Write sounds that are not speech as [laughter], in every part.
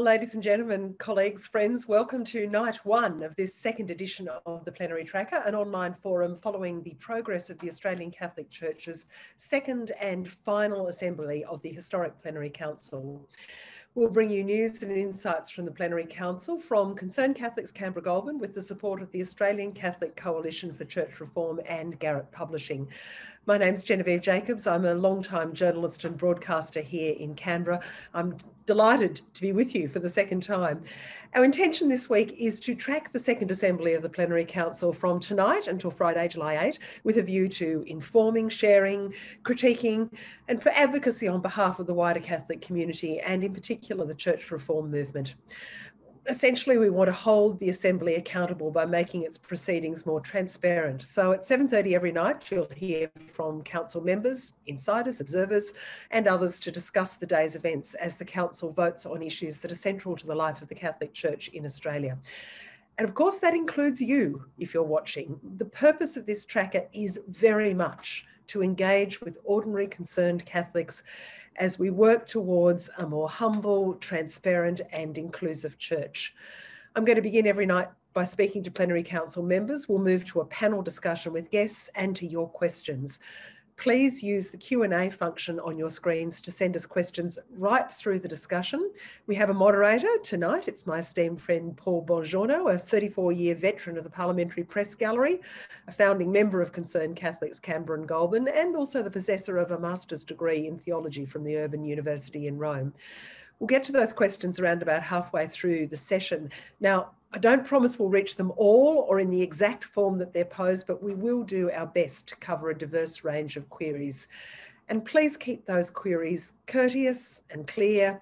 Ladies and gentlemen, colleagues, friends, welcome to night one of this second edition of the Plenary Tracker, an online forum following the progress of the Australian Catholic Church's second and final assembly of the Historic Plenary Council. We'll bring you news and insights from the Plenary Council from Concerned Catholics Canberra Goulburn with the support of the Australian Catholic Coalition for Church Reform and Garratt Publishing. My name's Genevieve Jacobs. I'm a long-time journalist and broadcaster here in Canberra. I'm delighted to be with you for the second time. Our intention this week is to track the second assembly of the Plenary Council from tonight until Friday, July 8, with a view to informing, sharing, critiquing, and for advocacy on behalf of the wider Catholic community and in particular the church reform movement essentially we want to hold the assembly accountable by making its proceedings more transparent. So at 7.30 every night you'll hear from council members insiders observers and others to discuss the day's events as the council votes on issues that are central to the life of the catholic church in australia. And of course that includes you if you're watching. The purpose of this tracker is very much to engage with ordinary concerned catholics as we work towards a more humble, transparent, and inclusive church. I'm going to begin every night by speaking to plenary council members. We'll move to a panel discussion with guests and to your questions please use the Q&A function on your screens to send us questions right through the discussion. We have a moderator tonight. It's my esteemed friend Paul Bongiorno, a 34-year veteran of the Parliamentary Press Gallery, a founding member of Concerned Catholics Canberra and Goulburn, and also the possessor of a master's degree in theology from the Urban University in Rome. We'll get to those questions around about halfway through the session. Now, I don't promise we'll reach them all or in the exact form that they're posed, but we will do our best to cover a diverse range of queries. And please keep those queries courteous and clear.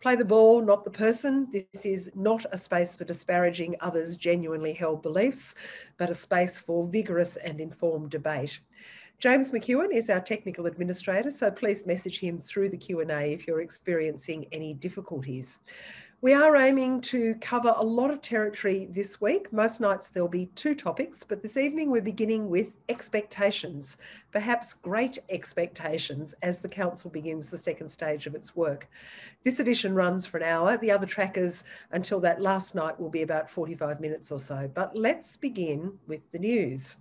Play the ball, not the person. This is not a space for disparaging others' genuinely held beliefs, but a space for vigorous and informed debate. James McEwen is our technical administrator, so please message him through the Q&A if you're experiencing any difficulties. We are aiming to cover a lot of territory this week. Most nights there'll be two topics, but this evening we're beginning with expectations, perhaps great expectations as the Council begins the second stage of its work. This edition runs for an hour. The other trackers until that last night will be about 45 minutes or so. But let's begin with the news.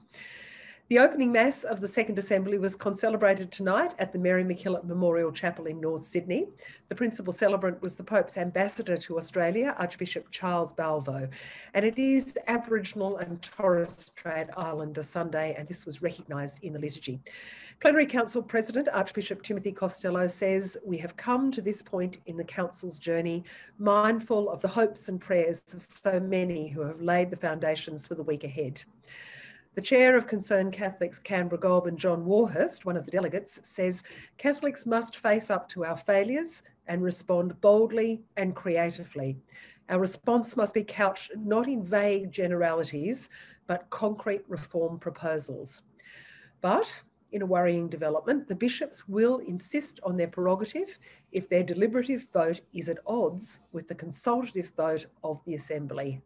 The opening Mass of the Second Assembly was concelebrated tonight at the Mary MacKillop Memorial Chapel in North Sydney. The principal celebrant was the Pope's ambassador to Australia, Archbishop Charles Balvo. And it is Aboriginal and Torres Strait Islander Sunday, and this was recognised in the liturgy. Plenary Council President Archbishop Timothy Costelloe says, We have come to this point in the Council's journey, mindful of the hopes and prayers of so many who have laid the foundations for the week ahead. The chair of Concerned Catholics Canberra Goulburn, John Warhurst, one of the delegates, says Catholics must face up to our failures and respond boldly and creatively. Our response must be couched not in vague generalities, but concrete reform proposals. But in a worrying development, the bishops will insist on their prerogative if their deliberative vote is at odds with the consultative vote of the Assembly.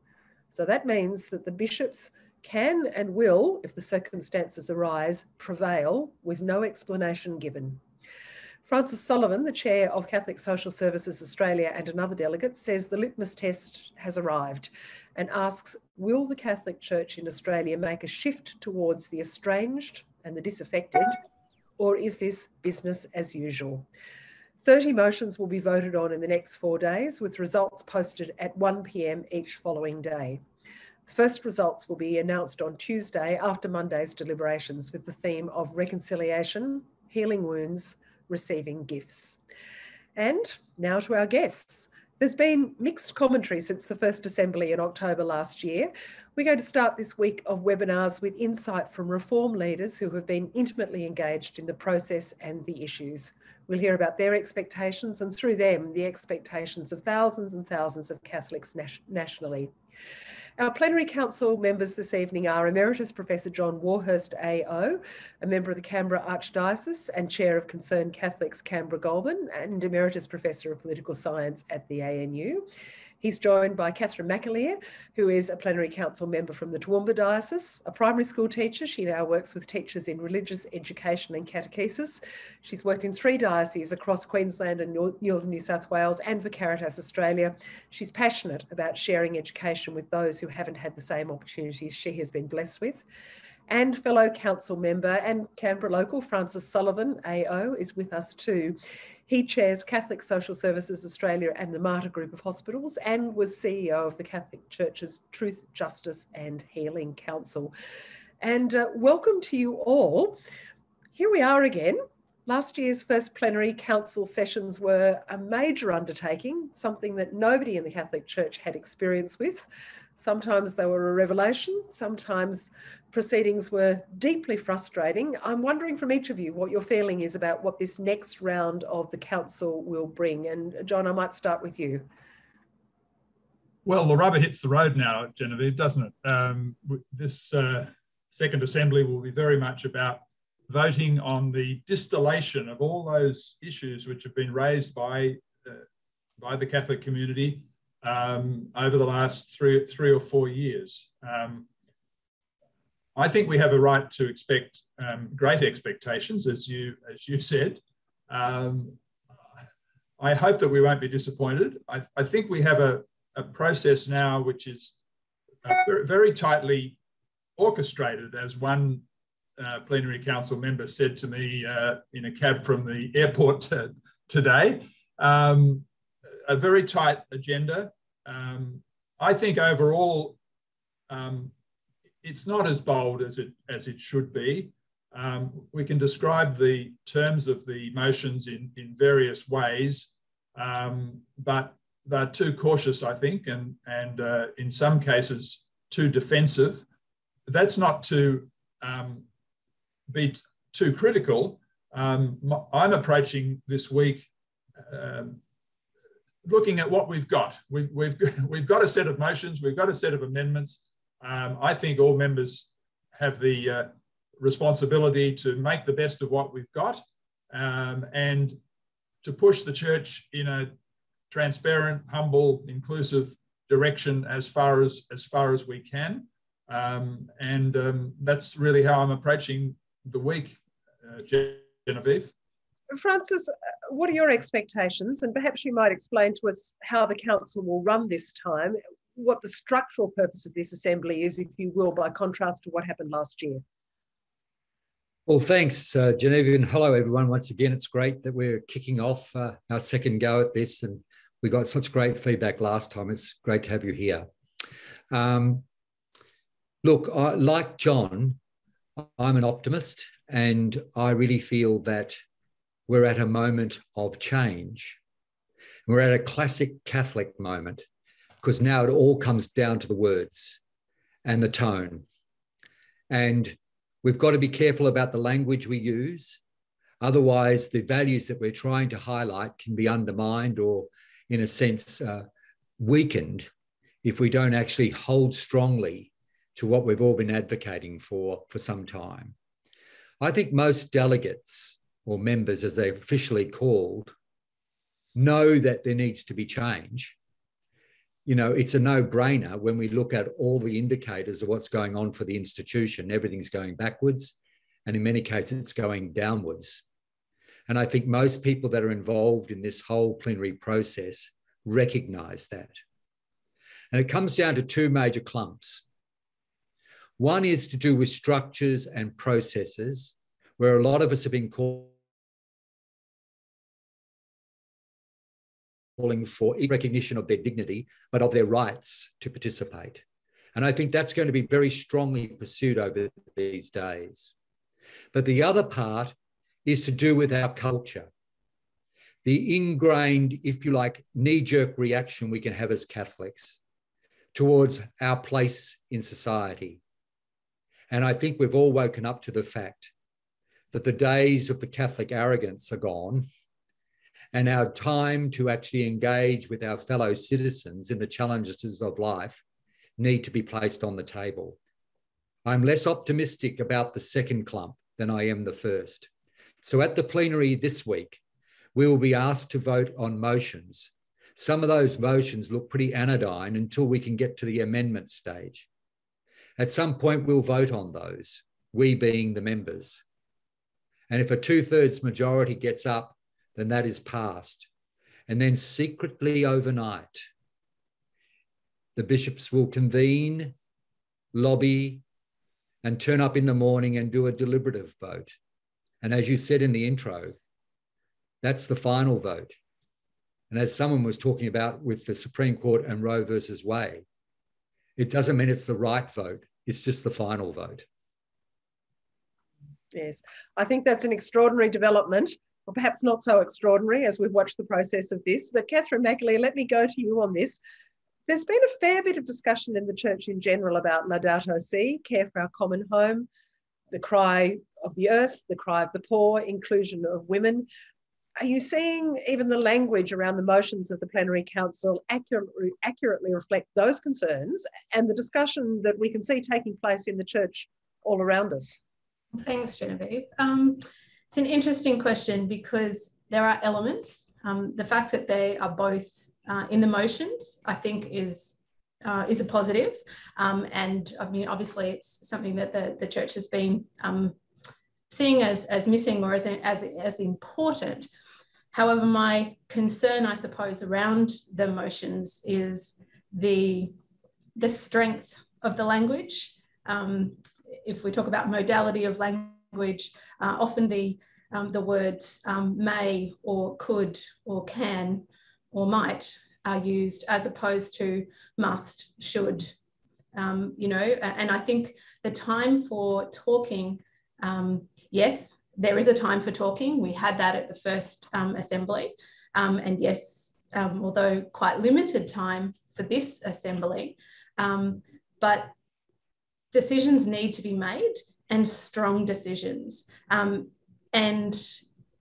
So that means that the bishops can and will, if the circumstances arise, prevail with no explanation given. Francis Sullivan, the chair of Catholic Social Services Australia and another delegate, says the litmus test has arrived and asks Will the Catholic Church in Australia make a shift towards the estranged and the disaffected, or is this business as usual? 30 motions will be voted on in the next four days, with results posted at 1 pm each following day. The first results will be announced on Tuesday after Monday's deliberations with the theme of reconciliation, healing wounds, receiving gifts. And now to our guests. There's been mixed commentary since the first assembly in October last year. We're going to start this week of webinars with insight from reform leaders who have been intimately engaged in the process and the issues. We'll hear about their expectations and through them, the expectations of thousands and thousands of Catholics nationally. Our plenary council members this evening are Emeritus Professor John Warhurst AO, a member of the Canberra Archdiocese and Chair of Concerned Catholics Canberra Goulburn, and Emeritus Professor of Political Science at the ANU. He's joined by Catherine McAleer, who is a plenary council member from the Toowoomba Diocese, a primary school teacher. She now works with teachers in religious education and catechesis. She's worked in three dioceses across Queensland and Northern New South Wales and for Caritas Australia. She's passionate about sharing education with those who haven't had the same opportunities she has been blessed with and fellow council member and Canberra local Francis Sullivan AO is with us too. He chairs Catholic Social Services Australia and the Mater Group of Hospitals and was CEO of the Catholic Church's Truth, Justice and Healing Council. And uh, welcome to you all. Here we are again. Last year's first plenary council sessions were a major undertaking, something that nobody in the Catholic Church had experience with. Sometimes they were a revelation, sometimes proceedings were deeply frustrating. I'm wondering from each of you what your feeling is about what this next round of the council will bring. And John, I might start with you. Well, the rubber hits the road now, Genevieve, doesn't it? Um, this uh, second assembly will be very much about voting on the distillation of all those issues which have been raised by, uh, by the Catholic community um, over the last three, three or four years. Um, I think we have a right to expect um, great expectations, as you, as you said. Um, I hope that we won't be disappointed. I, I think we have a, a, process now which is uh, very, very, tightly orchestrated, as one uh, plenary council member said to me uh, in a cab from the airport to, today. Um, a very tight agenda, um, I think overall, um, it's not as bold as it, as it should be. Um, we can describe the terms of the motions in, in various ways, um, but they're too cautious, I think, and, and uh, in some cases too defensive. That's not to um, be too critical. Um, I'm approaching this week um, looking at what we've got. We've, we've, [laughs] we've got a set of motions, we've got a set of amendments. Um, I think all members have the uh, responsibility to make the best of what we've got um, and to push the church in a transparent, humble, inclusive direction as far as, as, far as we can. Um, and um, that's really how I'm approaching the week, uh, Genevieve. Francis, what are your expectations? And perhaps you might explain to us how the council will run this time, what the structural purpose of this assembly is, if you will, by contrast to what happened last year. Well, thanks, uh, Genevieve, and hello, everyone. Once again, it's great that we're kicking off uh, our second go at this, and we got such great feedback last time. It's great to have you here. Um, look, I, like John, I'm an optimist, and I really feel that we're at a moment of change. We're at a classic Catholic moment because now it all comes down to the words and the tone. And we've got to be careful about the language we use. Otherwise, the values that we're trying to highlight can be undermined or, in a sense, uh, weakened if we don't actually hold strongly to what we've all been advocating for for some time. I think most delegates or members as they're officially called, know that there needs to be change. You know, it's a no brainer when we look at all the indicators of what's going on for the institution. Everything's going backwards, and in many cases, it's going downwards. And I think most people that are involved in this whole plenary process recognize that. And it comes down to two major clumps. One is to do with structures and processes, where a lot of us have been calling for recognition of their dignity, but of their rights to participate. And I think that's going to be very strongly pursued over these days. But the other part is to do with our culture, the ingrained, if you like, knee jerk reaction we can have as Catholics towards our place in society. And I think we've all woken up to the fact that the days of the Catholic arrogance are gone and our time to actually engage with our fellow citizens in the challenges of life need to be placed on the table. I'm less optimistic about the second clump than I am the first. So at the plenary this week, we will be asked to vote on motions some of those motions look pretty anodyne until we can get to the amendment stage. At some point, we'll vote on those, we being the members. And if a two thirds majority gets up, then that is passed. And then secretly overnight, the bishops will convene, lobby, and turn up in the morning and do a deliberative vote. And as you said in the intro, that's the final vote. And as someone was talking about with the Supreme Court and Roe versus Wade, it doesn't mean it's the right vote, it's just the final vote. Yes, I think that's an extraordinary development, or perhaps not so extraordinary as we've watched the process of this. But Catherine McAleer, let me go to you on this. There's been a fair bit of discussion in the church in general about Laudato Si, care for our common home, the cry of the earth, the cry of the poor, inclusion of women. Are you seeing even the language around the motions of the plenary council accurately, accurately reflect those concerns and the discussion that we can see taking place in the church all around us? Thanks, Genevieve. Um, it's an interesting question because there are elements. Um, the fact that they are both uh, in the motions, I think, is uh, is a positive. Um, and I mean, obviously, it's something that the, the church has been um, seeing as, as missing or as, as, as important. However, my concern, I suppose, around the motions is the, the strength of the language. Um, if we talk about modality of language, uh, often the, um, the words um, may or could or can or might are used as opposed to must, should, um, you know, and I think the time for talking, um, yes, there is a time for talking. We had that at the first um, assembly. Um, and yes, um, although quite limited time for this assembly, um, but decisions need to be made and strong decisions. and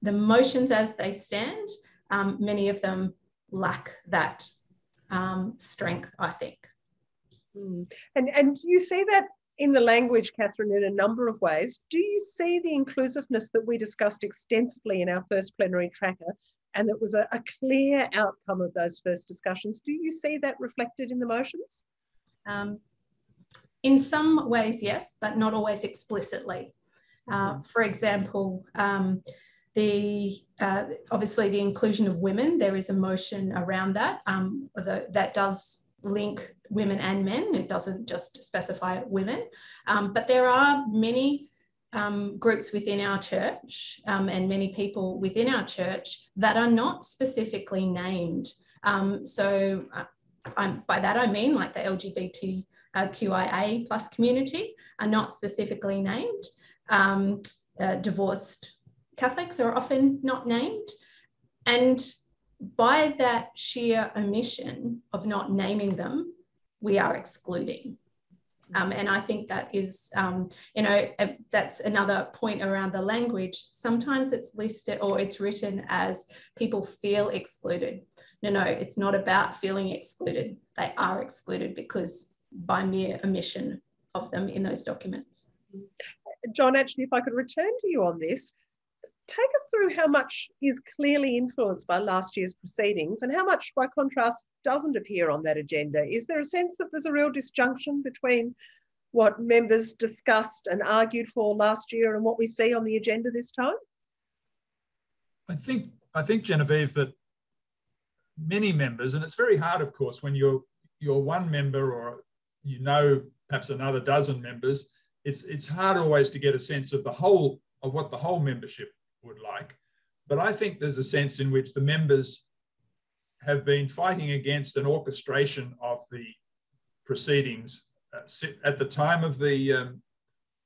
the motions as they stand, many of them lack that um, strength, I think. Mm. And, and you see that in the language, Catherine, in a number of ways. Do you see the inclusiveness that we discussed extensively in our first plenary tracker and that was a, a clear outcome of those first discussions? Do you see that reflected in the motions? Um, in some ways, yes, but not always explicitly. Uh, mm-hmm. for example, um, the uh, obviously the inclusion of women, there is a motion around that um, the, that does link women and men. It doesn't just specify women, um, but there are many um, groups within our church um, and many people within our church that are not specifically named. Um, so uh, by that I mean like the LGBT uh, plus community are not specifically named. Um, uh, divorced Catholics are often not named. And by that sheer omission of not naming them, we are excluding. Um, and I think that is, um, you know, that's another point around the language. Sometimes it's listed or it's written as people feel excluded. No, no, it's not about feeling excluded. They are excluded because by mere omission of them in those documents. John, actually, if I could return to you on this, take us through how much is clearly influenced by last year's proceedings and how much, by contrast, doesn't appear on that agenda. Is there a sense that there's a real disjunction between what members discussed and argued for last year and what we see on the agenda this time? I think I think Genevieve that many members, and it's very hard, of course, when you're you're one member or you know perhaps another dozen members, it's it's hard always to get a sense of the whole of what the whole membership would like. But I think there's a sense in which the members have been fighting against an orchestration of the proceedings uh, at the time of the um,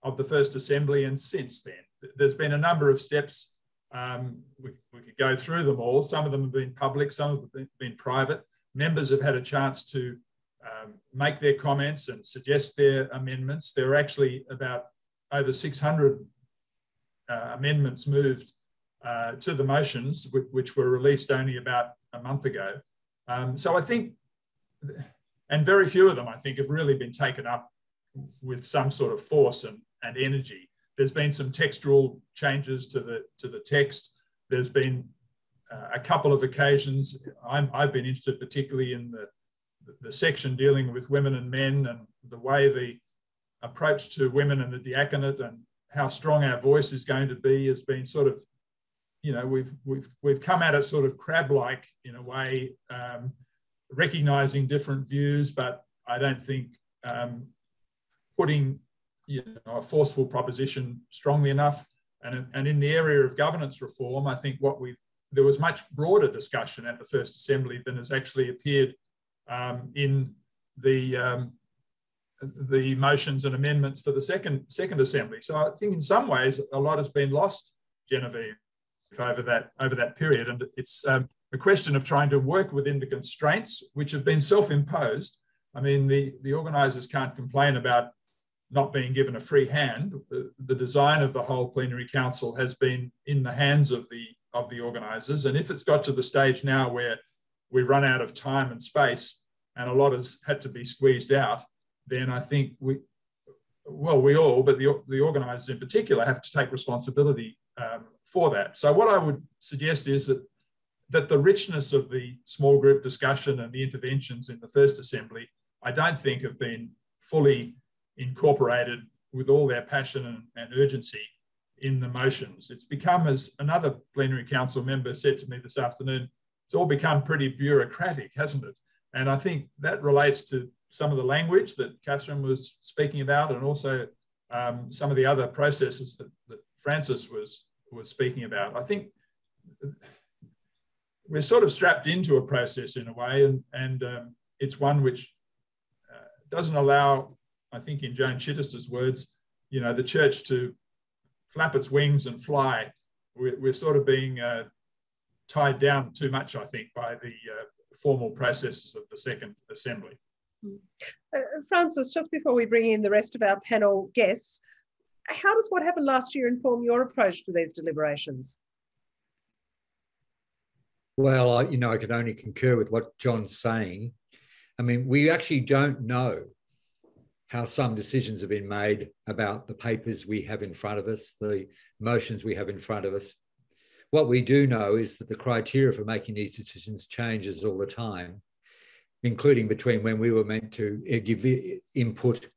of the first assembly and since then. There's been a number of steps. Um, we, we, could go through them all. Some of them have been public, some of them have been, private. Members have had a chance to um, make their comments and suggest their amendments. There are actually about over 600 uh, amendments moved uh, to the motions, which, which, were released only about a month ago. Um, so I think, and very few of them, I think, have really been taken up with some sort of force and, and energy. There's been some textual changes to the to the text. There's been uh, a couple of occasions. i have been interested particularly in the, the section dealing with women and men and the way the approach to women and the diaconate and how strong our voice is going to be has been sort of, you know, we've we've we've come at it sort of crab-like in a way, um, recognizing different views, but I don't think um, putting you know, a forceful proposition strongly enough. And, and in the area of governance reform, I think what we there was much broader discussion at the First Assembly than has actually appeared um, in the um, the motions and amendments for the second second assembly. So I think in some ways a lot has been lost, Genevieve, over that over that period, and it's um, a question of trying to work within the constraints which have been self-imposed. I mean, the the organisers can't complain about not being given a free hand. The, the design of the whole plenary council has been in the hands of the of the organisers, and if it's got to the stage now where we run out of time and space, and a lot has had to be squeezed out then I think we, well, we all, but the, the organisers in particular, have to take responsibility um, for that. So what I would suggest is that that the richness of the small group discussion and the interventions in the first assembly, I don't think have been fully incorporated with all their passion and, and urgency in the motions. It's become, as another plenary council member said to me this afternoon, it's all become pretty bureaucratic, hasn't it? And I think that relates to some of the language that Catherine was speaking about, and also um, some of the other processes that, that, Francis was was speaking about. I think we're sort of strapped into a process in a way, and and um, it's one which uh, doesn't allow, I think, in Joan Chittister's words, you know, the church to flap its wings and fly. We're, we're sort of being uh, tied down too much, I think, by the uh, formal processes of the Second Assembly. Uh, Francis, just before we bring in the rest of our panel guests, how does what happened last year inform your approach to these deliberations? Well, I, you know, I can only concur with what John's saying. I mean, we actually don't know how some decisions have been made about the papers we have in front of us, the motions we have in front of us. What we do know is that the criteria for making these decisions changes all the time including between when we were meant to uh, give input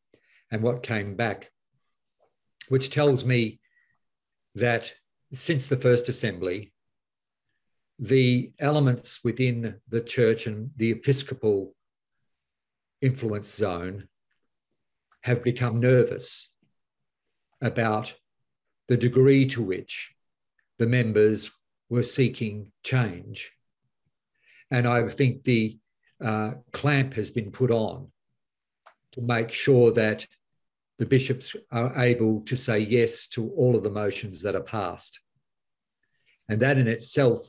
and what came back, which tells me that since the first assembly, the elements within the church and the episcopal influence zone have become nervous about the degree to which the members were seeking change. And I think the uh, clamp has been put on to make sure that the bishops are able to say yes to all of the motions that are passed. And that in itself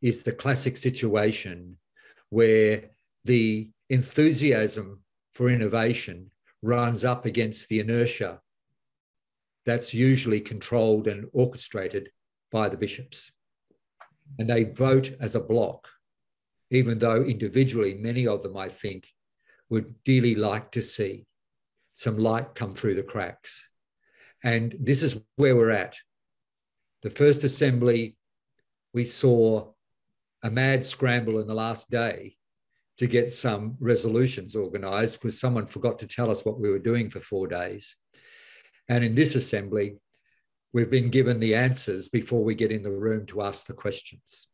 is the classic situation where the enthusiasm for innovation runs up against the inertia that's usually controlled and orchestrated by the bishops. And they vote as a block even though individually many of them, I think, would dearly like to see some light come through the cracks. And this is where we're at. The first assembly, we saw a mad scramble in the last day to get some resolutions organised because someone forgot to tell us what we were doing for four days. And in this assembly, we've been given the answers before we get in the room to ask the questions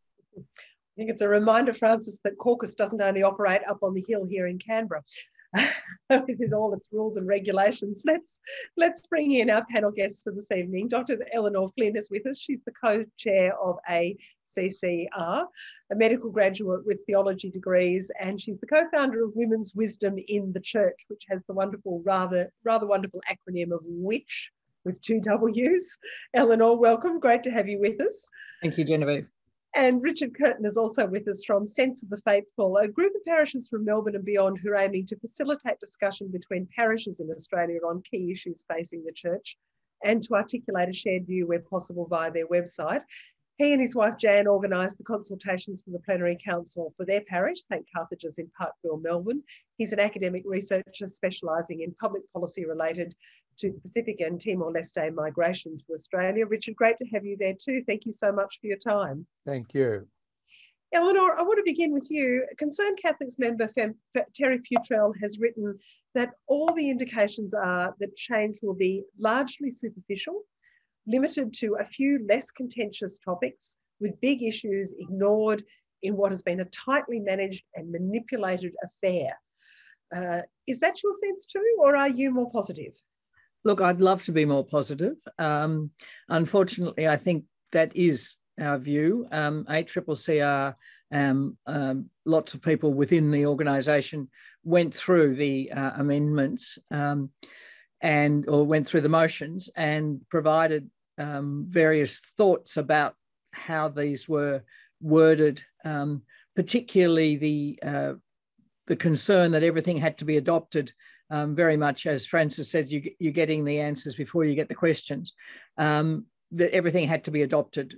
think it's a reminder, Francis, that caucus doesn't only operate up on the hill here in Canberra. [laughs] with all its rules and regulations. Let's let's bring in our panel guests for this evening. Dr. Eleanor Flynn is with us. She's the co-chair of ACCR, a medical graduate with theology degrees, and she's the co-founder of Women's Wisdom in the Church, which has the wonderful, rather rather wonderful acronym of WITCH with two W's. Eleanor, welcome. Great to have you with us. Thank you, Genevieve. And Richard Curtain is also with us from Sense of the Faithful, a group of parishes from Melbourne and beyond who are aiming to facilitate discussion between parishes in Australia on key issues facing the church and to articulate a shared view where possible via their website. He and his wife Jan organised the consultations for the Plenary Council for their parish, St Carthages in Parkville, Melbourne. He's an academic researcher specialising in public policy related to the Pacific and Timor-Leste migration to Australia. Richard, great to have you there too. Thank you so much for your time. Thank you. Eleanor, I want to begin with you. Concerned Catholics member Fem, Terry Futrell has written that all the indications are that change will be largely superficial, limited to a few less contentious topics, with big issues ignored in what has been a tightly managed and manipulated affair. Uh, is that your sense too, or are you more positive? Look, I'd love to be more positive. Um, unfortunately, I think that is our view. Um, ACCCR, um, um, lots of people within the organisation went through the uh, amendments um, and or went through the motions and provided um, various thoughts about how these were worded, um, particularly the uh, the concern that everything had to be adopted um, very much as Francis said, you, are getting the answers before you get the questions. Um, that everything had to be adopted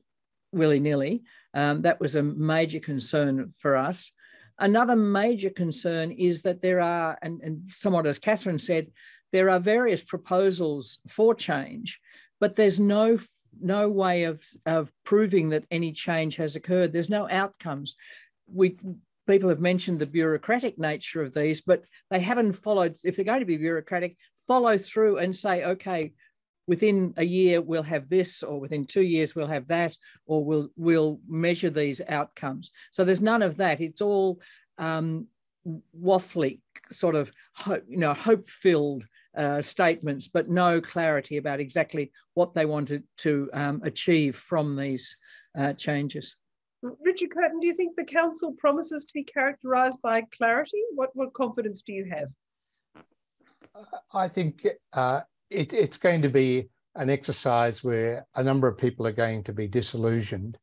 willy nilly. Um, that was a major concern for us. Another major concern is that there are, and, and somewhat as Catherine said, there are various proposals for change, but there's no no way of, of proving that any change has occurred. There's no outcomes. We people have mentioned the bureaucratic nature of these, but they haven't followed. If they're going to be bureaucratic, follow through and say, okay, within a year we'll have this or within two years we'll have that or we'll we'll measure these outcomes so there's none of that it's all um, waffly sort of hope, you know hope filled uh, statements but no clarity about exactly what they wanted to um, achieve from these uh, changes Richard Curtain, do you think the council promises to be characterised by clarity? What, what confidence do you have? I think uh, it, it's going to be an exercise where a number of people are going to be disillusioned.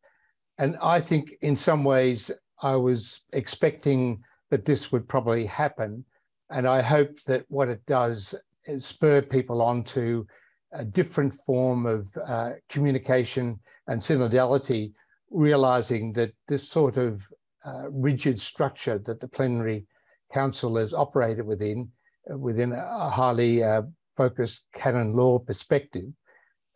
And I think in some ways I was expecting that this would probably happen. And I hope that what it does is spur people on to a different form of uh, communication and synodality, realizing that this sort of uh, rigid structure that the plenary council has operated within, uh, within a highly uh, focused canon law perspective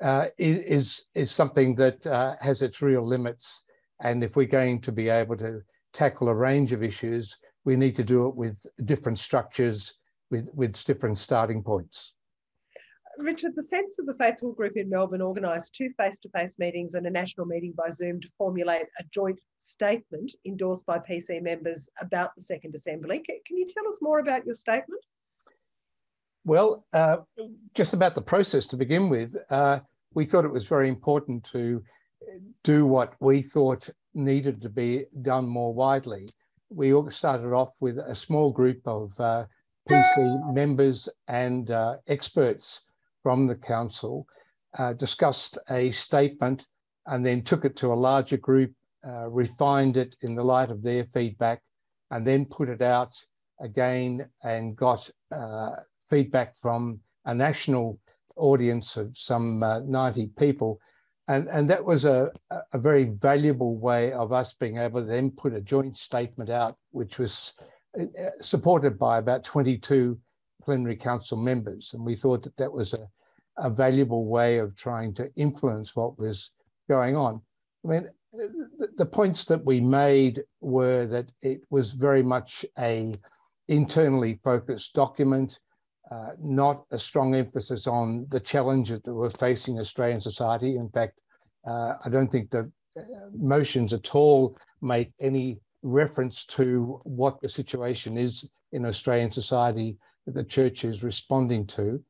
uh, is, is something that uh, has its real limits. And if we're going to be able to tackle a range of issues, we need to do it with different structures, with, with different starting points. Richard, the Sense of the Faithful group in Melbourne organised two face to face meetings and a national meeting by Zoom to formulate a joint statement endorsed by PC members about the Second Assembly. Can you tell us more about your statement? Well, uh, just about the process to begin with, uh, we thought it was very important to do what we thought needed to be done more widely. We all started off with a small group of uh, PC members and uh, experts from the council, uh, discussed a statement, and then took it to a larger group, uh, refined it in the light of their feedback, and then put it out again and got feedback from a national audience of some uh, 90 people. And, and that was a, a very valuable way of us being able to then put a joint statement out, which was uh, supported by about 22 plenary council members. And we thought that that was a, a valuable way of trying to influence what was going on. I mean, the, points that we made were that it was very much a internally focused document. Uh, not a strong emphasis on the challenges that were facing Australian society. In fact, uh, I don't think the uh, motions at all make any reference to what the situation is in Australian society that the church is responding to.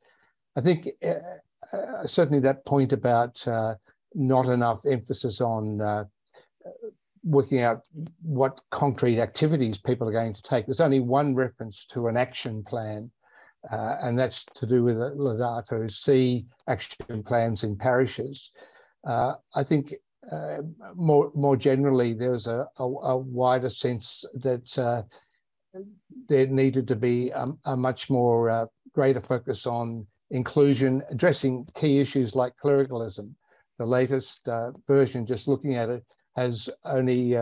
I think uh, uh certainly that point about uh, not enough emphasis on working out what concrete activities people are going to take. There's only one reference to an action plan uh, and that's to do with Laudato Si action plans in parishes. Uh, I think uh, more more generally, there's a, a, a wider sense that uh, there needed to be a, a much more uh, greater focus on inclusion, addressing key issues like clericalism. The latest uh, version, just looking at it, has only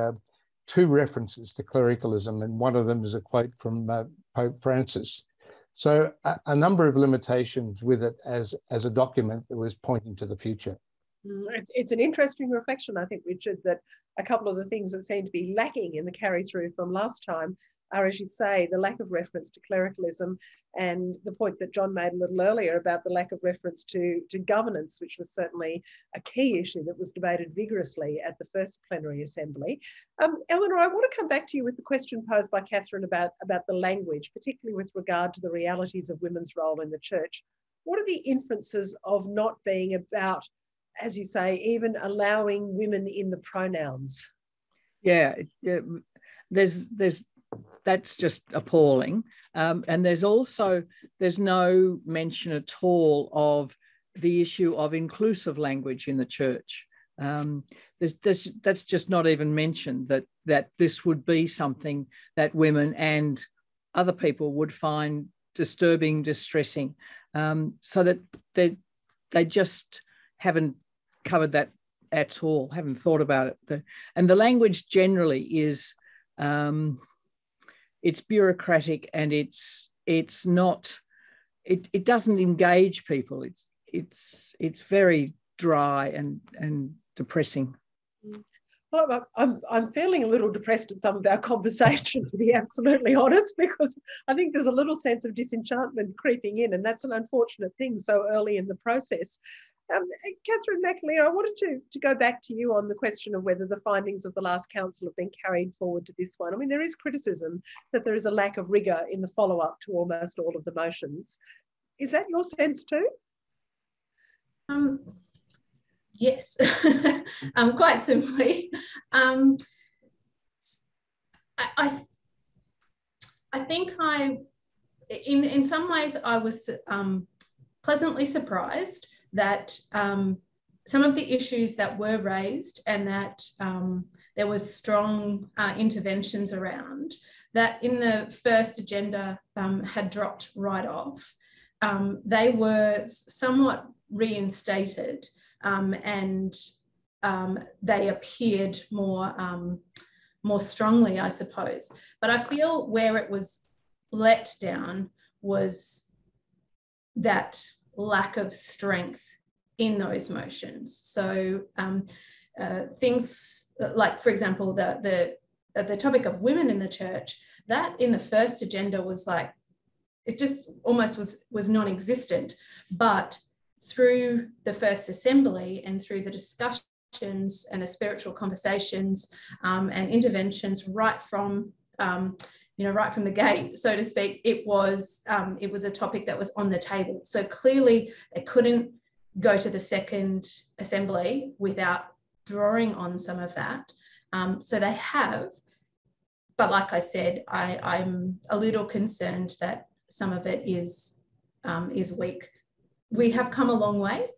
two references to clericalism, and one of them is a quote from Pope Francis. So a, a, number of limitations with it as, as a document that was pointing to the future. Mm, it's, it's an interesting reflection, I think, Richard, that a couple of the things that seem to be lacking in the carry through from last time are, as you say, the lack of reference to clericalism and the point that John made a little earlier about the lack of reference to, to governance, which was certainly a key issue that was debated vigorously at the first plenary assembly. Um, Eleanor, I want to come back to you with the question posed by Catherine about, about the language, particularly with regard to the realities of women's role in the church. What are the inferences of not being about, as you say, even allowing women in the pronouns? Yeah, there's there's that's just appalling. Um, and there's also there's no mention at all of the issue of inclusive language in the church. Um, there's, there's, that's just not even mentioned that that this would be something that women and other people would find disturbing, distressing. Um, so that they they just haven't covered that at all, haven't thought about it. The, and the language generally is um, it's bureaucratic and it's it's not it, it doesn't engage people it's it's it's very dry and and depressing well, I'm, I'm feeling a little depressed at some of our conversation, to be absolutely honest, because I think there's a little sense of disenchantment creeping in, and that's an unfortunate thing so early in the process. Um, Catherine McAleer, I wanted to, to go back to you on the question of whether the findings of the last council have been carried forward to this one. I mean, there is criticism that there is a lack of rigour in the follow up to almost all of the motions. Is that your sense too? Um, yes, [laughs] um, quite simply. Um, I, I, I think I, in, in some ways, I was um, pleasantly surprised that um, some of the issues that were raised and that um, there was strong uh, interventions around that in the first agenda um, had dropped right off. Um, they were somewhat reinstated um, and um, they appeared more, more strongly, I suppose. But I feel where it was let down was that lack of strength in those motions. So um, uh, things like, for example, the, the, uh, the topic of women in the church, that in the first agenda was like, it just almost was, was non-existent. But through the first assembly and through the discussions and the spiritual conversations um, and interventions right from um, you know, right from the gate, so to speak, it was um, it was a topic that was on the table. So clearly, they couldn't go to the second assembly without drawing on some of that. Um, so they have, but like I said, I, I'm a little concerned that some of it is um, is weak. We have come a long way,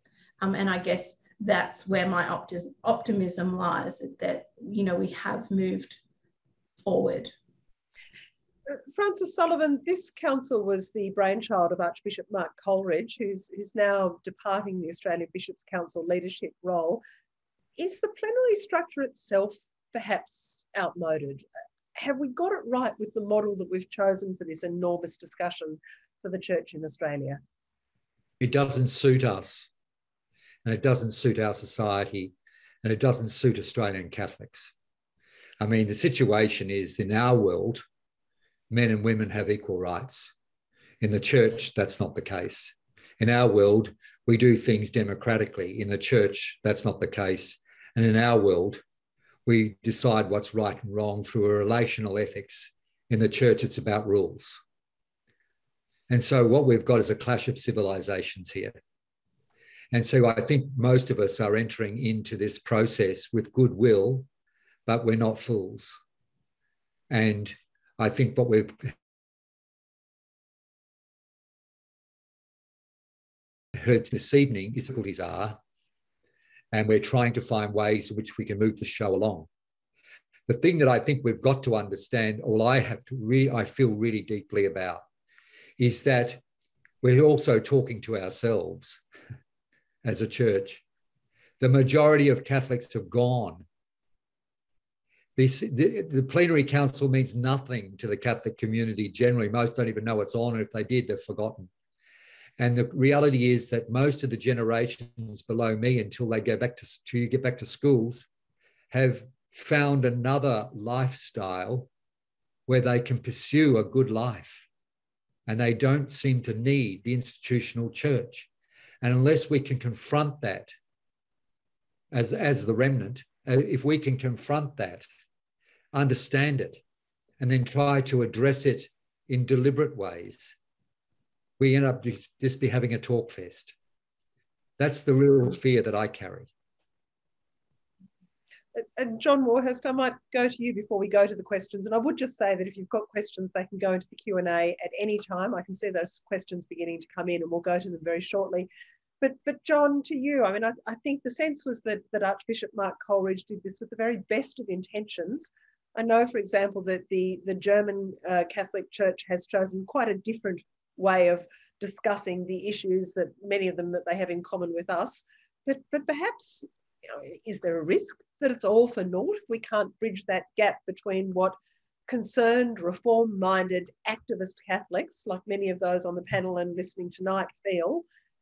um, and I guess that's where my optimism lies. That you know we have moved forward Francis Sullivan, this council was the brainchild of Archbishop Mark Coleridge, who's, who's now departing the Australian Bishops' Council leadership role. Is the plenary structure itself perhaps outmoded? Have we got it right with the model that we've chosen for this enormous discussion for the church in Australia? It doesn't suit us, and it doesn't suit our society, and it doesn't suit Australian Catholics. I mean, the situation is in our world, men and women have equal rights. In the church, that's not the case. In our world, we do things democratically. In the church, that's not the case. And in our world, we decide what's right and wrong through a relational ethics. In the church, it's about rules. And so, what we've got is a clash of civilizations here. And so, I think most of us are entering into this process with goodwill, but we're not fools. And I think what we've heard this evening is difficulties are, and we're trying to find ways in which we can move the show along. The thing that I think we've got to understand, all I have to really, I feel really deeply about, is that we're also talking to ourselves as a church. The majority of Catholics have gone this, the, the, plenary council means nothing to the Catholic community generally. Most don't even know it's on, and if they did, they've forgotten. And the reality is that most of the generations below me, until they go back to, to get back to schools, have found another lifestyle where they can pursue a good life. And they don't seem to need the institutional church. And unless we can confront that as, as the remnant, uh, if we can confront that, understand it, and then try to address it in deliberate ways, we end up just be having a talk fest. That's the real fear that I carry. And John Warhurst, I might go to you before we go to the questions. And I would just say that if you've got questions, they can go into the Q&A at any time. I can see those questions beginning to come in and we'll go to them very shortly. But, but John, to you, I mean, I, I think the sense was that, that Archbishop Mark Coleridge did this with the very best of intentions. I know, for example, that the, the German uh, Catholic Church has chosen quite a different way of discussing the issues that many of them that they have in common with us. But, but perhaps, you know, is there a risk that it's all for naught? We can't bridge that gap between what concerned, reform minded activist Catholics, like many of those on the panel and listening tonight, feel.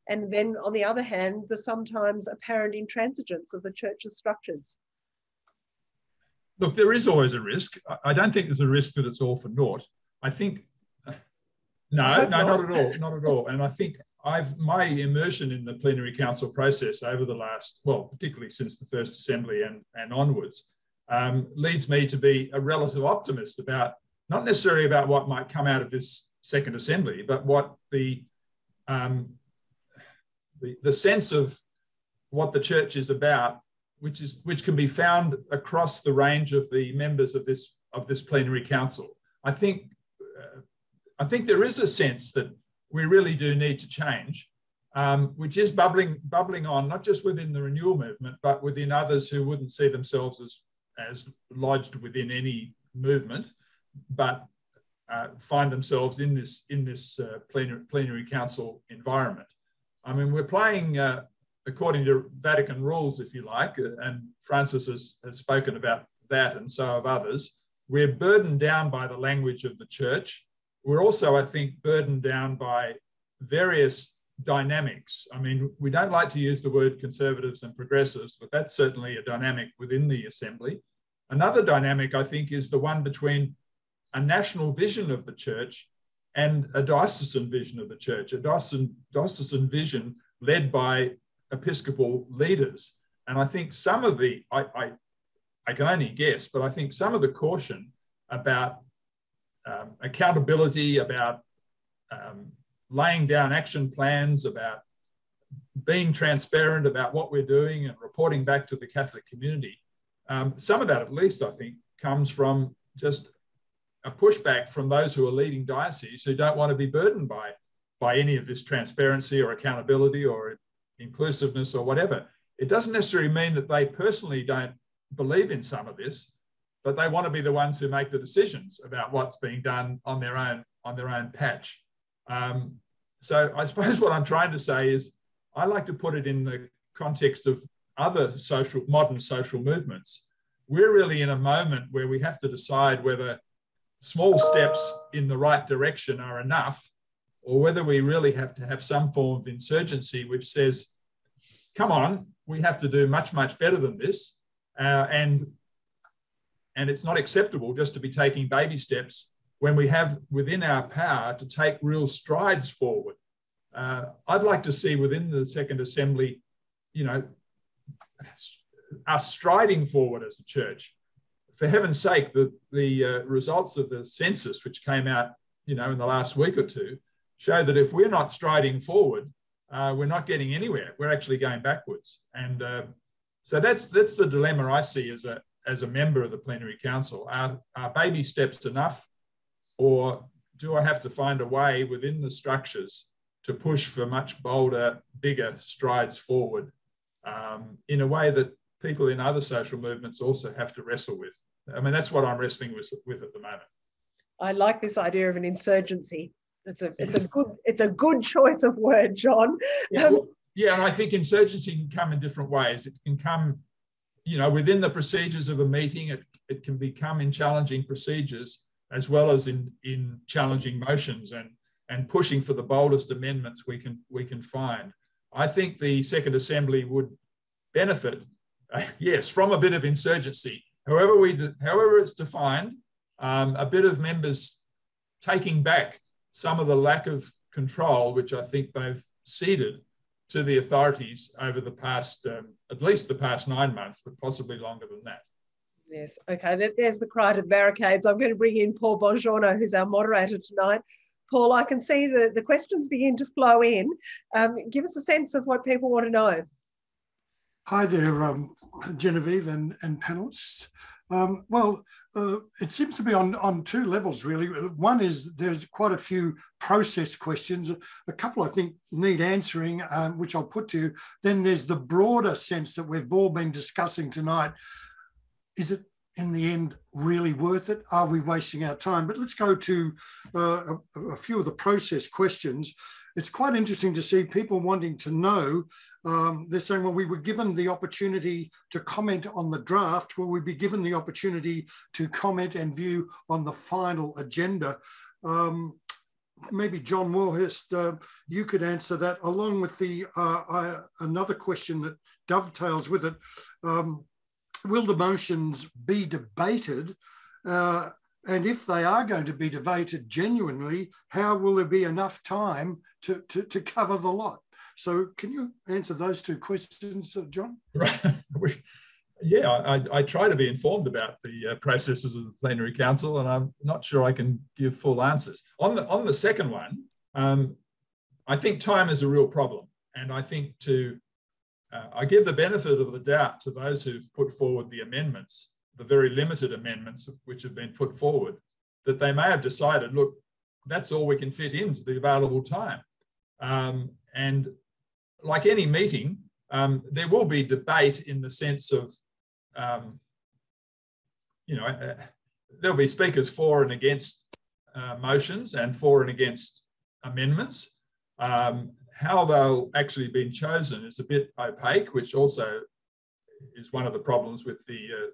And then on the other hand, the sometimes apparent intransigence of the church's structures. Look, there is always a risk. I don't think there's a risk that it's all for naught. I think no, no, not at all, not at all. And I think I've my immersion in the plenary council process over the last, well, particularly since the first assembly and, and onwards, um, leads me to be a relative optimist about not necessarily about what might come out of this second assembly, but what the um, the, the sense of what the church is about, which is which can be found across the range of the members of this of this plenary council. I think I think there is a sense that we really do need to change, um, which is bubbling, bubbling on, not just within the renewal movement, but within others who wouldn't see themselves as, as lodged within any movement, but uh, find themselves in this, in this uh, plenary, plenary council environment. I mean, we're playing uh, according to Vatican rules, if you like, uh, and Francis has, has spoken about that, and so have others. We're burdened down by the language of the church we're also, I think, burdened down by various dynamics. I mean, we don't like to use the word conservatives and progressives, but that's certainly a dynamic within the assembly. Another dynamic, I think, is the one between a national vision of the church and a diocesan vision of the church, a diocesan, diocesan vision led by episcopal leaders. And I think some of the, I, I, I can only guess, but I think some of the caution about um, accountability, about um, laying down action plans, about being transparent about what we're doing and reporting back to the Catholic community. Um, some of that, at least, I think, comes from just a pushback from those who are leading dioceses who don't want to be burdened by, by any of this transparency or accountability or inclusiveness or whatever. It doesn't necessarily mean that they personally don't believe in some of this, but they want to be the ones who make the decisions about what's being done on their own on their own patch. Um, so I suppose [laughs] what I'm trying to say is I like to put it in the context of other social modern social movements. We're really in a moment where we have to decide whether small steps in the right direction are enough or whether we really have to have some form of insurgency which says, come on, we have to do much, much better than this. Uh, and and it's not acceptable just to be taking baby steps when we have within our power to take real strides forward. Uh, I'd like to see within the Second Assembly, you know, us striding forward as a church. For heaven's sake, the, the uh, results of the census, which came out, you know, in the last week or two, show that if we're not striding forward, uh, we're not getting anywhere. We're actually going backwards. And uh, so that's that's the dilemma I see as a as a member of the plenary council? Are, are baby steps enough? Or do I have to find a way within the structures to push for much bolder, bigger strides forward um, in a way that people in other social movements also have to wrestle with? I mean, that's what I'm wrestling with, with at the moment. I like this idea of an insurgency. It's a, it's a good it's a good [laughs] choice of word, John. Yeah, um, well, yeah, and I think insurgency can come in different ways. It can come you know, within the procedures of a meeting, it, it can become in challenging procedures as well as in, in challenging motions and, and pushing for the boldest amendments we can, we can find. I think the Second Assembly would benefit, uh, [laughs] yes, from a bit of insurgency. However, we, however it's defined, um, a bit of members taking back some of the lack of control, which I think they've ceded to the authorities over the past, um, at least the past nine months, but possibly longer than that. Yes, okay, there's the cry to the barricades. I'm going to bring in Paul Bongiorno, who's our moderator tonight. Paul, I can see the, the questions begin to flow in. Um, give us a sense of what people want to know. Hi there, um, Genevieve and, and panelists. Um, well, uh, it seems to be on, on two levels, really. One is there's quite a few process questions. A couple, I think, need answering, um, which I'll put to you. Then there's the broader sense that we've all been discussing tonight. Is it in the end really worth it? Are we wasting our time? But let's go to uh, a, a, few of the process questions. It's quite interesting to see people wanting to know. Um, they're saying, well, we were given the opportunity to comment on the draft. Will we be given the opportunity to comment and view on the final agenda? Um, maybe John Warhurst, uh, you could answer that along with the uh, uh, another question that dovetails with it. Um, will the motions be debated? Uh, and if they are going to be debated genuinely, how will there be enough time to, to, to cover the lot? So, can you answer those two questions, uh, John? [laughs] Right. yeah, I, I, try to be informed about the uh, processes of the plenary council, and I'm not sure I can give full answers. On the on the second one, um, I think time is a real problem, and I think to uh, I give the benefit of the doubt to those who've put forward the amendments, the very limited amendments which have been put forward, that they may have decided, look, that's all we can fit into the available time. Um, and like any meeting, um, there will be debate in the sense of, um, you know, uh, there'll be speakers for and against uh, motions and for and against amendments. Um, how they'll actually been chosen is a bit opaque, which also is one of the problems with the uh,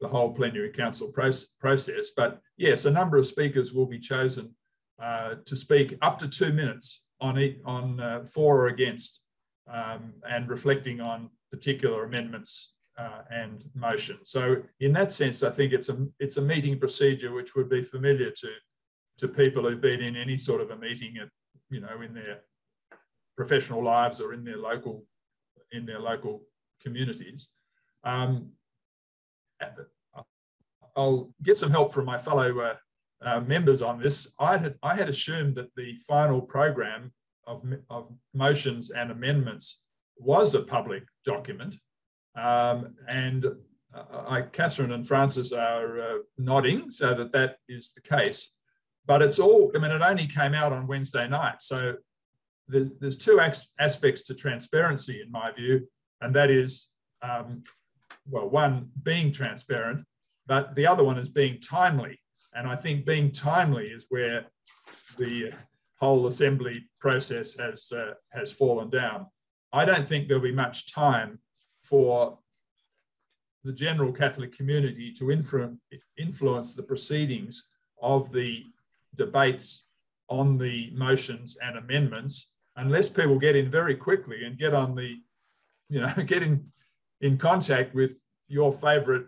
the whole plenary council process. But yes, a number of speakers will be chosen uh, to speak up to two minutes on it, on uh, for or against, um, and reflecting on particular amendments uh, and motion. So in that sense, I think it's a it's a meeting procedure which would be familiar to to people who've been in any sort of a meeting at you know in their professional lives or in their local in their local communities. Um, I'll get some help from my fellow uh, uh, members on this. I had I had assumed that the final program of, of motions and amendments was a public document, um, and uh, I, Catherine and Francis are uh, nodding so that that is the case. But it's all, I mean, it only came out on Wednesday night. So there's, there's two aspects to transparency, in my view, and that is, um, well, one, being transparent, but the other one is being timely. And I think being timely is where the whole assembly process has, uh, has fallen down. I don't think there'll be much time for the general Catholic community to influ influence the proceedings of the debates on the motions and amendments unless people get in very quickly and get on the, you know, [laughs] get in, in contact with your favorite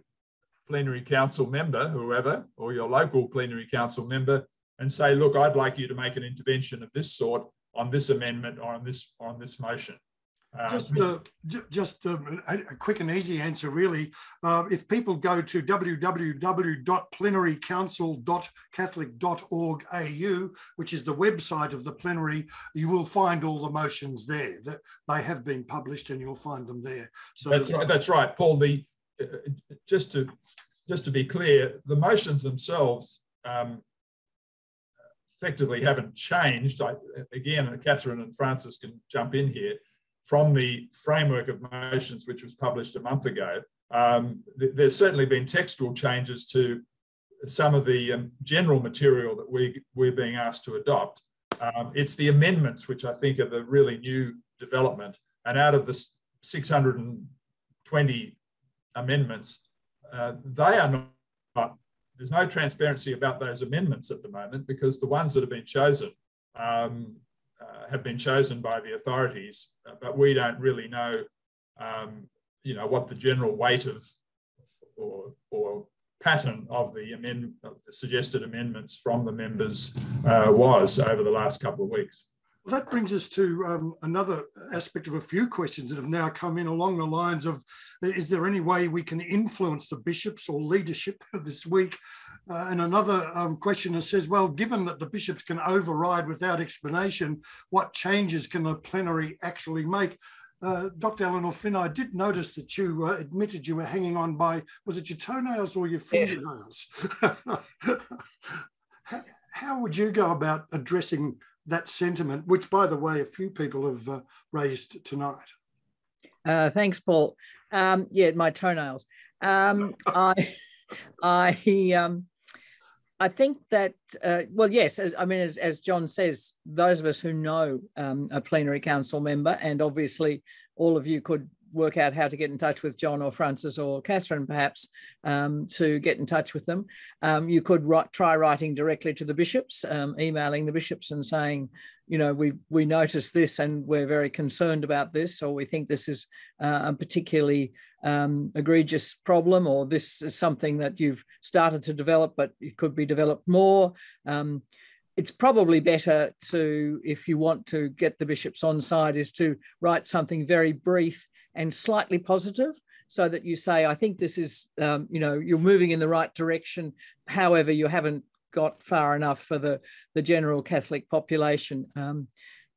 plenary council member, whoever, or your local plenary council member, and say, look, I'd like you to make an intervention of this sort on this amendment or on this, on this motion. Uh, just uh, just um, a, quick and easy answer, really. Uh, if people go to www.plenary.council.catholic.org.au, which is the website of the plenary, you will find all the motions there. That they have been published, and you'll find them there. So that's right. That's right, Paul. The uh, just to just to be clear, the motions themselves. Um, effectively haven't changed. I, again, Catherine and Francis can jump in here from the framework of motions, which was published a month ago, um, th there's certainly been textual changes to some of the um, general material that we, we're being asked to adopt. Um, it's the amendments, which I think are the really new development. And out of the 620 amendments, uh, they are not, there's no transparency about those amendments at the moment because the ones that have been chosen um, uh, have been chosen by the authorities, but we don't really know, um, you know, what the general weight of or, or pattern of the, amend, of the suggested amendments from the members uh, was over the last couple of weeks. Well, that brings us to um, another aspect of a few questions that have now come in along the lines of is there any way we can influence the bishops or leadership [laughs] this week? Uh, and another um, questioner says, well, given that the bishops can override without explanation, what changes can the plenary actually make? Uh, Dr. Eleanor Flynn, I did notice that you uh, admitted you were hanging on by, was it your toenails or your fingernails? [laughs] how, how would you go about addressing that sentiment, which, by the way, a few people have uh, raised tonight. Uh, thanks, Paul. Um, yeah, my toenails. Um, [laughs] I, I, um, I think that uh, well, yes. As, I mean, as, as, John says, those of us who know um, a plenary council member, and obviously all of you could work out how to get in touch with John or Francis or Catherine, perhaps, um, to get in touch with them. Um, you could write, try writing directly to the bishops, um, emailing the bishops and saying, you know, we we noticed this and we're very concerned about this, or we think this is uh, a particularly um, egregious problem, or this is something that you've started to develop, but it could be developed more um, it's probably better to, if you want to get the bishops on side, is to write something very brief and slightly positive so that you say, I think this is, um, you know, you're moving in the right direction. However, you haven't got far enough for the, the general Catholic population um,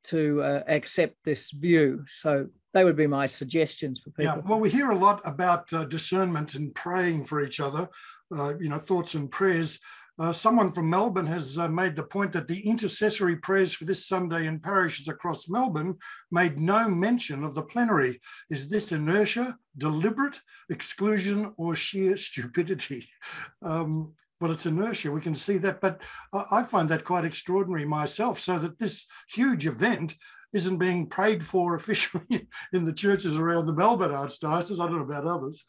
to uh, accept this view. So they would be my suggestions for people. Yeah, well, we hear a lot about uh, discernment and praying for each other, uh, you know, thoughts and prayers. Uh, someone from Melbourne has uh, made the point that the intercessory prayers for this Sunday in parishes across Melbourne made no mention of the plenary. Is this inertia, deliberate exclusion, or sheer stupidity? [laughs] Um, well, it's inertia, we can see that, but I find that quite extraordinary myself, so that this huge event isn't being prayed for [laughs] officially in the churches around the Melbourne Archdiocese. I don't know about others.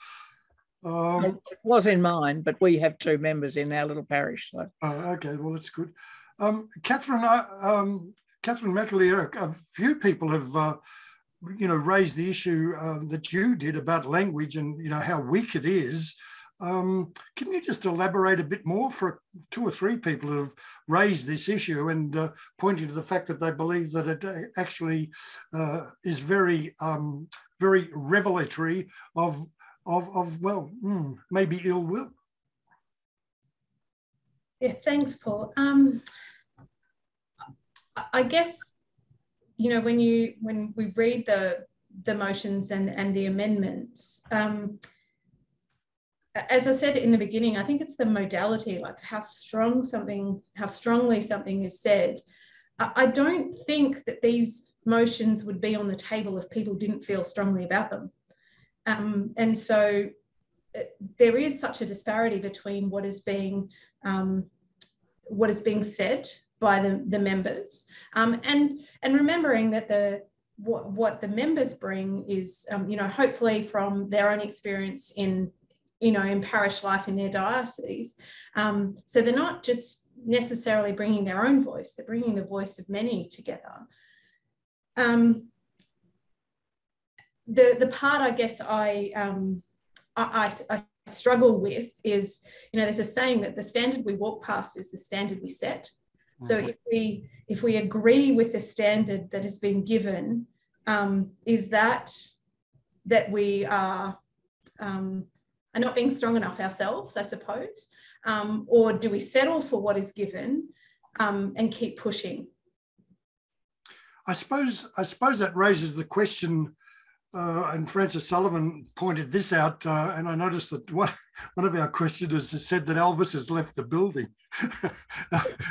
Um, it was in mine, but we have two members in our little parish. So. Oh, okay, well, that's good. Um, Catherine, uh, um, Catherine McAleer, a few people have, uh, you know, raised the issue uh, that you did about language and, you know, how weak it is. Um, can you just elaborate a bit more for two or three people who have raised this issue and uh, pointing to the fact that they believe that it uh, actually uh, is very, um, very revelatory of of, of well, mm, maybe ill will. Yeah, thanks, Paul. Um, I guess you know when you when we read the the motions and and the amendments. Um, as I said in the beginning, I think it's the modality, like how strong something, how strongly something is said. I don't think that these motions would be on the table if people didn't feel strongly about them. Um, and so uh, there is such a disparity between what is being um, what is being said by the, the members. Um, and and remembering that the what, what the members bring is um, you know hopefully from their own experience in you know in parish life in their diocese um, so they're not just necessarily bringing their own voice they're bringing the voice of many together. Um, the the part I guess I um, I, I, struggle with is you know there's a saying that the standard we walk past is the standard we set. So mm-hmm. if we if we agree with the standard that has been given, um, is that that we are um, are not being strong enough ourselves, I suppose, um, or do we settle for what is given um, and keep pushing? I suppose I suppose that raises the question uh, and Francis Sullivan pointed this out, uh, and I noticed that one, [laughs] one of our questioners has said that Elvis has left the building. [laughs]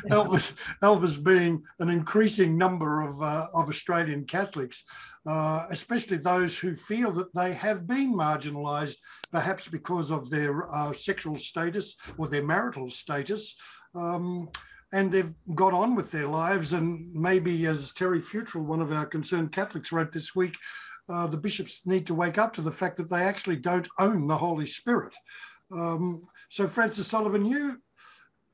Elvis, Elvis being an increasing number of, uh, of Australian Catholics, uh, especially those who feel that they have been marginalised, perhaps because of their uh, sexual status or their marital status. Um, and they've got on with their lives. And maybe, as Terry Futrell, one of our concerned Catholics, wrote this week, uh, the bishops need to wake up to the fact that they actually don't own the Holy Spirit. Um, so, Francis Sullivan, you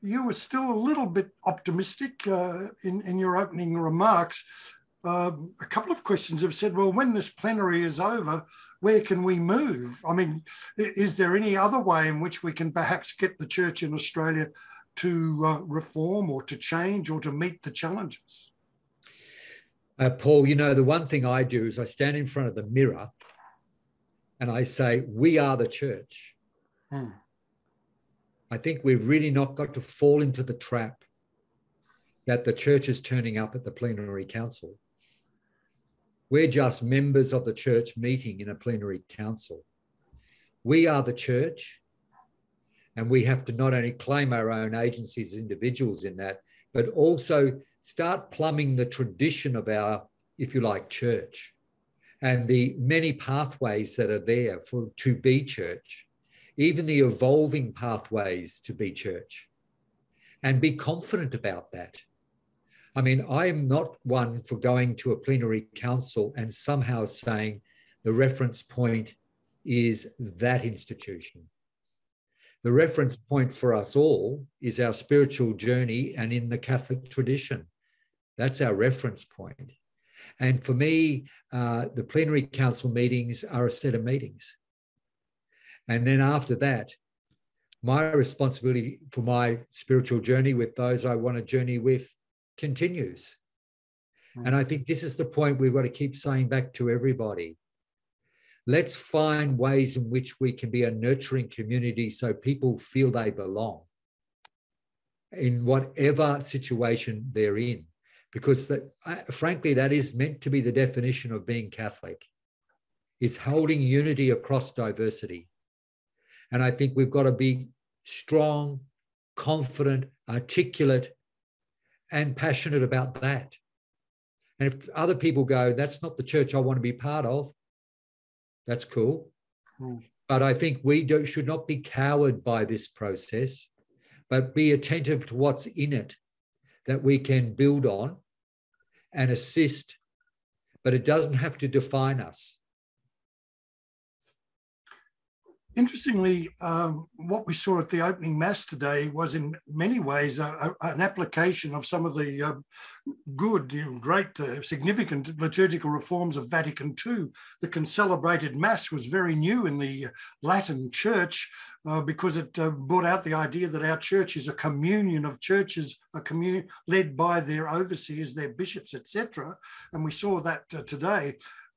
you were still a little bit optimistic uh, in, in your opening remarks. Uh, a couple of questions have said, well, when this plenary is over, where can we move? I mean, is there any other way in which we can perhaps get the church in Australia to uh, reform or to change or to meet the challenges? Uh, Paul, you know, the one thing I do is I stand in front of the mirror and I say, We are the church. Hmm. I think we've really not got to fall into the trap that the church is turning up at the plenary council. We're just members of the church meeting in a plenary council. We are the church, and we have to not only claim our own agencies as individuals in that, but also start plumbing the tradition of our, if you like, church and the many pathways that are there for to be church, even the evolving pathways to be church, and be confident about that. I mean, I am not one for going to a plenary council and somehow saying the reference point is that institution. The reference point for us all is our spiritual journey and in the Catholic tradition. That's our reference point. And for me, uh, the plenary council meetings are a set of meetings. And then after that, my responsibility for my spiritual journey with those I want to journey with continues. And I think this is the point we've got to keep saying back to everybody. Let's find ways in which we can be a nurturing community so people feel they belong in whatever situation they're in. Because that, frankly, that is meant to be the definition of being Catholic. It's holding unity across diversity. And I think we've got to be strong, confident, articulate, and passionate about that. And if other people go, that's not the church I want to be part of, that's cool. Mm. But I think we do, should not be cowed by this process, but be attentive to what's in it that we can build on and assist. But it doesn't have to define us. Interestingly, um, what we saw at the opening mass today was in many ways a, a, an application of some of the uh, good, you know, great, uh, significant liturgical reforms of Vatican II. The concelebrated mass was very new in the Latin church uh, because it uh, brought out the idea that our church is a communion of churches, a communion led by their overseers, their bishops, etc. And we saw that uh, today.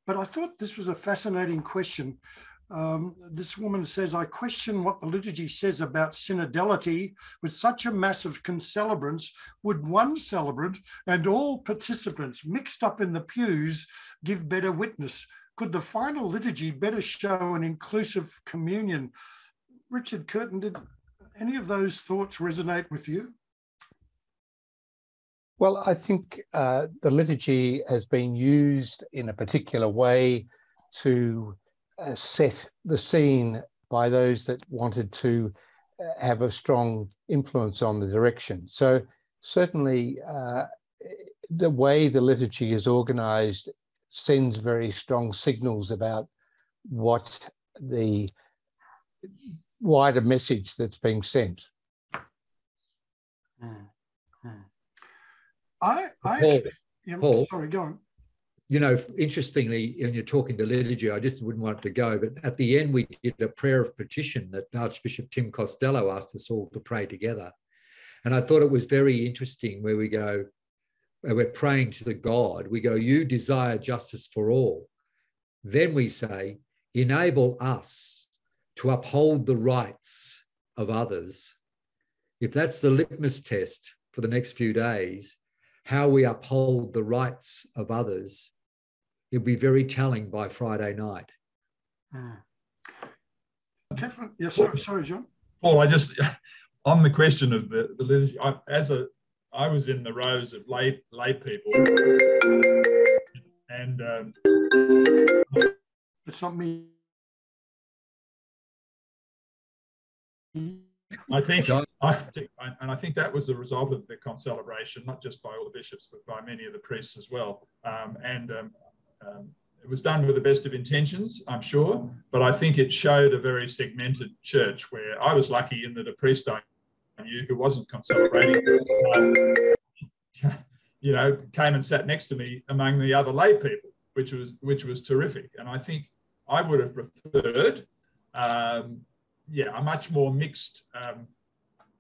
But I thought this was a fascinating question um, this woman says, I question what the liturgy says about synodality. With such a mass of concelebrants, would one celebrant and all participants mixed up in the pews give better witness? Could the final liturgy better show an inclusive communion? Richard Curtain, did any of those thoughts resonate with you? Well, I think uh, the liturgy has been used in a particular way to uh, set the scene by those that wanted to uh, have a strong influence on the direction. So certainly uh, the way the liturgy is organized sends very strong signals about what the wider message that's being sent. Hmm. Hmm. I, I Paul, actually, yeah, Paul, sorry, go on you know, interestingly, when you're talking to liturgy, I just wouldn't want to go. But at the end, we did a prayer of petition that Archbishop Tim Costelloe asked us all to pray together. And I thought it was very interesting where we go, where we're praying to the God, we go, You desire justice for all. Then we say, Enable us to uphold the rights of others. If that's the litmus test for the next few days, how we uphold the rights of others it'll be very telling by Friday night. Mm. Catherine, yes, sorry, sorry, John. Paul, I just [laughs] on the question of the, the liturgy, I, as a I was in the rows of lay lay people, and um, it's not me. I think, I think, and I think that was the result of the concelebration, not just by all the bishops, but by many of the priests as well. Um, and um, um, it was done with the best of intentions, I'm sure, but I think it showed a very segmented church where I was lucky in that a priest I knew who wasn't concelebrating, um, [laughs] you know, came and sat next to me among the other lay people, which was which was terrific. And I think I would have preferred, um, yeah, a much more mixed um,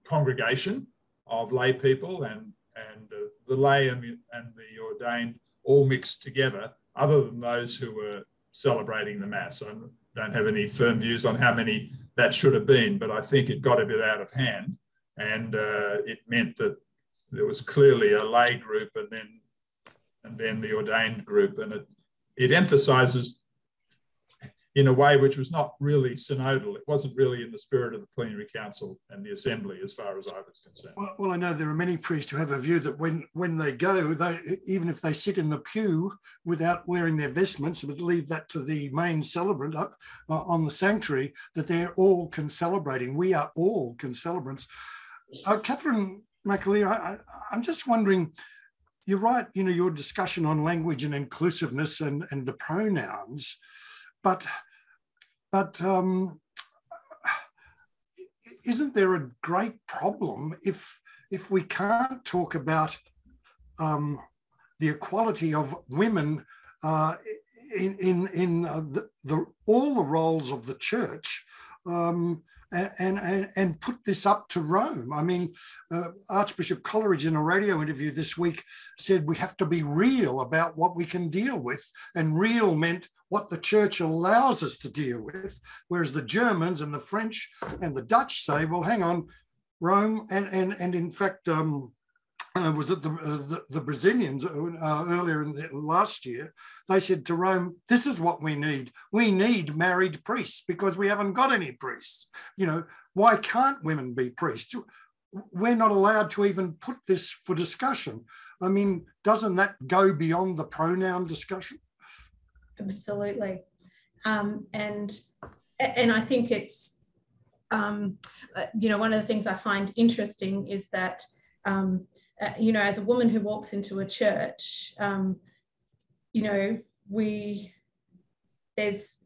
congregation of lay people and and uh, the lay and the, and the ordained all mixed together, other than those who were celebrating the mass. I don't have any firm views on how many that should have been, but I think it got a bit out of hand, and uh, it meant that there was clearly a lay group and then and then the ordained group, and it it emphasises in a way which was not really synodal. It wasn't really in the spirit of the plenary council and the assembly, as far as I was concerned. Well, well, I know there are many priests who have a view that when when they go, they even if they sit in the pew without wearing their vestments, but leave that to the main celebrant uh, uh, on the sanctuary, that they're all concelebrating. We are all concelebrants. Uh, Catherine McAleer, I, I'm just wondering you're right, you know, your discussion on language and inclusiveness and, and the pronouns. But, but um, isn't there a great problem if, if we can't talk about um, the equality of women uh, in, in, in uh, the, the, all the roles of the church um, and, and, and put this up to Rome. I mean, uh, Archbishop Coleridge in a radio interview this week said we have to be real about what we can deal with. And real meant what the church allows us to deal with, whereas the Germans and the French and the Dutch say, well, hang on, Rome, and, and, and in fact, um, uh, was it the, uh, the, the, Brazilians uh, uh, earlier in the, last year? They said to Rome, "This is what we need. We need married priests because we haven't got any priests. You know, why can't women be priests? We're not allowed to even put this for discussion. I mean, doesn't that go beyond the pronoun discussion?" Absolutely, um, and and I think it's um, uh, you know one of the things I find interesting is that. Um, uh, you know, as a woman who walks into a church, um, you know, we, there's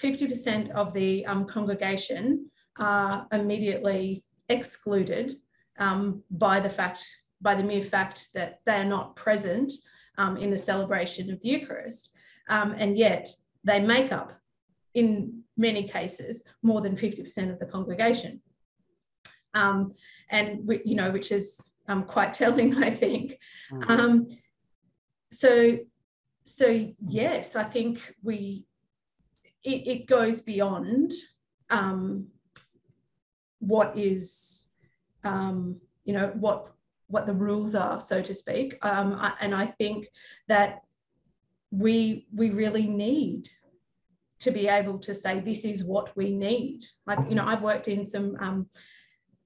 50% of the um, congregation are immediately excluded um, by the fact, by the mere fact that they are not present um, in the celebration of the Eucharist. Um, and yet they make up, in many cases, more than 50% of the congregation um, and you know, which is um, quite [laughs] telling, I think. Mm-hmm. Um, so, so yes, I think we it, it goes beyond um, what is um, you know what what the rules are, so to speak. Um, I, and I think that we we really need to be able to say this is what we need. Like you know, I've worked in some um,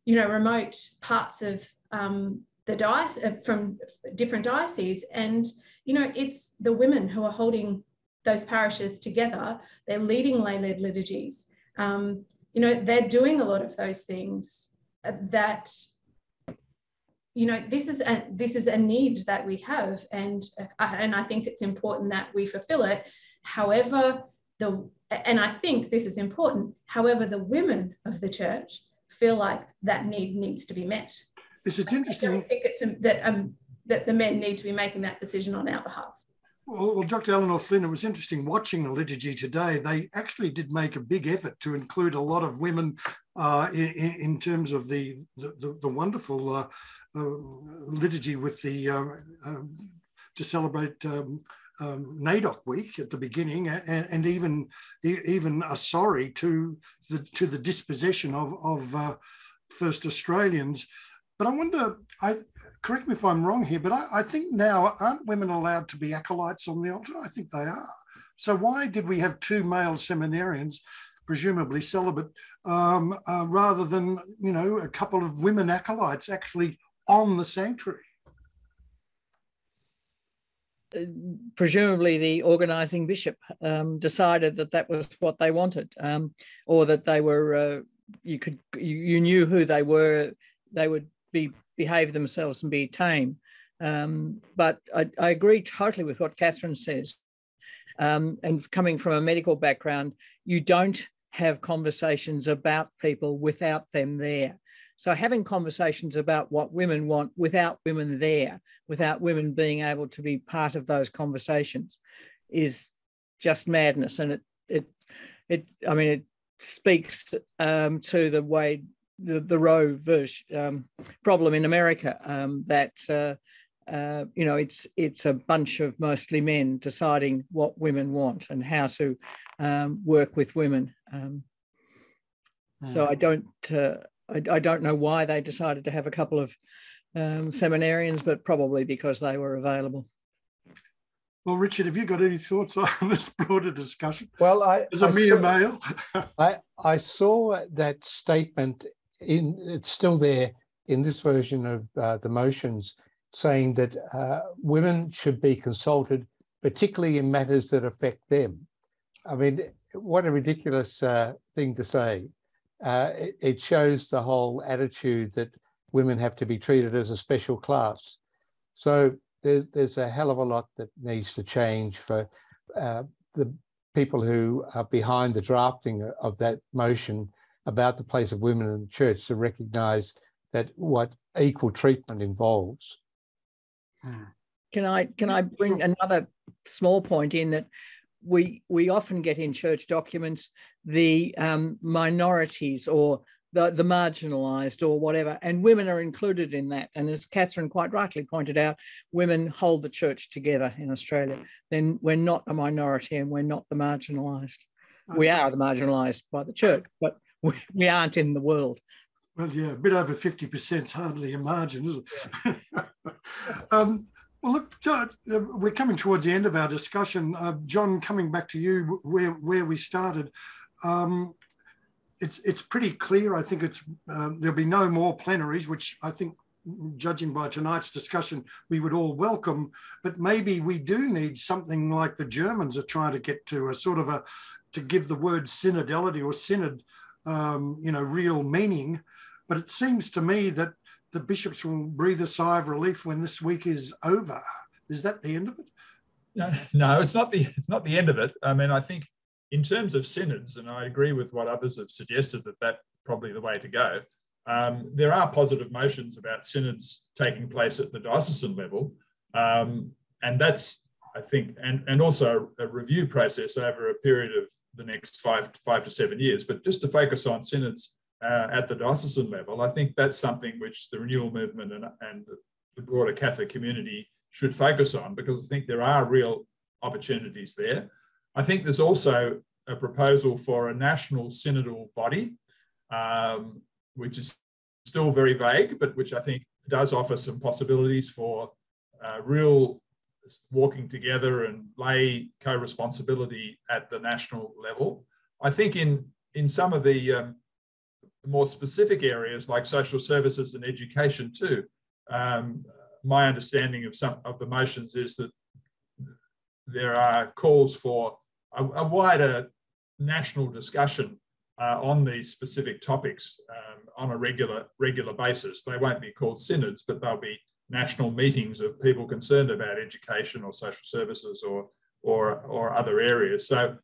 you know, remote parts of um, the diocese uh, from different dioceses. And, you know, it's the women who are holding those parishes together. They're leading lay-led liturgies. Um, you know, they're doing a lot of those things that, you know, this is a this is a need that we have, and uh, and I think it's important that we fulfill it. However, the and I think this is important. However, the women of the church feel like that need needs to be met. Is interesting? I don't think it's a, that um, that the men need to be making that decision on our behalf. Well, well, Dr. Eleanor Flynn, it was interesting watching the liturgy today. They actually did make a big effort to include a lot of women uh, in, in, terms of the the, the, wonderful uh, uh, liturgy with the uh, um, to celebrate um, um, NAIDOC week at the beginning, and, and, even even a sorry to the to the dispossession of of uh, First Australians. But I wonder, I correct me if I'm wrong here, but I, I, think now aren't women allowed to be acolytes on the altar? I think they are. So why did we have two male seminarians, presumably celibate, um, uh, rather than you know a couple of women acolytes actually on the sanctuary? Presumably the organizing bishop um, decided that that was what they wanted um, or that they were uh, you could you, you, knew who they were they would be behave themselves and be tame um, but I, I, agree totally with what catherine says um, and coming from a medical background you don't have conversations about people without them there. So having conversations about what women want without women there, without women being able to be part of those conversations, is just madness. And it it it I mean it speaks um, to the way the, the Roe version, um, problem in America um, that uh, uh, you know it's it's a bunch of mostly men deciding what women want and how to um, work with women. Um, so I don't uh, I, I, don't know why they decided to have a couple of um, seminarians, but probably because they were available. Well, Richard, have you got any thoughts on [laughs] this broader discussion? Well, I, as a I mere saw, male, [laughs] I I saw that statement in it's still there in this version of uh, the motions saying that uh, women should be consulted, particularly in matters that affect them. I mean, what a ridiculous uh, thing to say. Uh, it, it, shows the whole attitude that women have to be treated as a special class. So there's there's a hell of a lot that needs to change for uh, the people who are behind the drafting of that motion about the place of women in the church to recognise that what equal treatment involves. Can I can I bring another small point in that we we often get in church documents the um, minorities or the, the marginalized or whatever, and women are included in that. And as Catherine quite rightly pointed out, women hold the church together in Australia. Then we're not a minority and we're not the marginalized. We are the marginalized by the church, but we, we aren't in the world. Well, yeah, a bit over 50% is hardly a margin, is it? [laughs] um, well, look, uh, we're coming towards the end of our discussion. Uh, John, coming back to you where, where we started, um, it's, it's pretty clear. I think it's um, there'll be no more plenaries, which I think, judging by tonight's discussion, we would all welcome. But maybe we do need something like the Germans are trying to get to, a sort of a, to give the word synodality or synod um, you know, real meaning. But it seems to me that the bishops will breathe a sigh of relief when this week is over. Is that the end of it? No, no, it's not the it's not the end of it. I mean, I think in terms of synods, and I agree with what others have suggested that that's probably the way to go. Um, there are positive motions about synods taking place at the diocesan level, um, and that's I think, and and also a review process over a period of the next five five to seven years. But just to focus on synods uh, at the diocesan level, I think that's something which the renewal movement and, and the broader Catholic community should focus on because I think there are real opportunities there. I think there's also a proposal for a national synodal body, um, which is still very vague, but which I think does offer some possibilities for uh, real walking together and lay co-responsibility at the national level. I think in in some of the um, more specific areas like social services and education too, um, my understanding of some of the motions is that there are calls for a, a wider national discussion uh, on these specific topics um, on a regular regular basis. They won't be called synods, but they'll be national meetings of people concerned about education or social services or or or other areas. So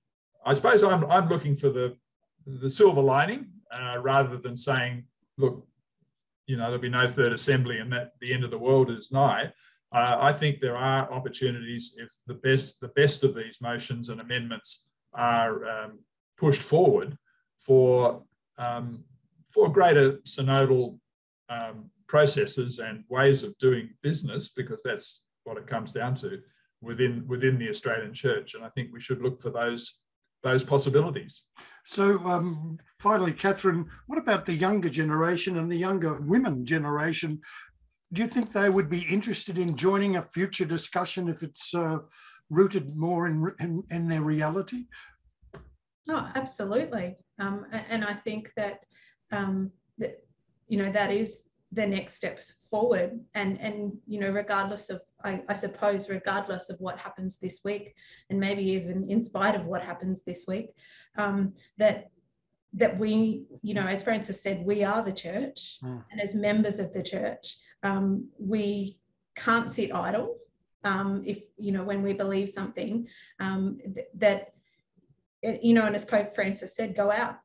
I suppose I'm I'm looking for the the silver lining uh, rather than saying, look, you know, there'll be no third assembly and that the end of the world is nigh. Uh, I think there are opportunities if the best the best of these motions and amendments are um, pushed forward for um, for greater synodal um, processes and ways of doing business, because that's what it comes down to within within the Australian Church. And I think we should look for those those possibilities. So um, finally, Catherine, what about the younger generation and the younger women generation? Do you think they would be interested in joining a future discussion if it's uh, rooted more in, in, in their reality? No, absolutely. Um, and I think that, um, that, you know, that is the next steps forward and and you know regardless of I, I, suppose regardless of what happens this week and maybe even in spite of what happens this week um, that that we you know as francis said we are the church mm. and as members of the church um, we can't sit idle um, if you know when we believe something um, th- that you know, and as Pope Francis said, go out.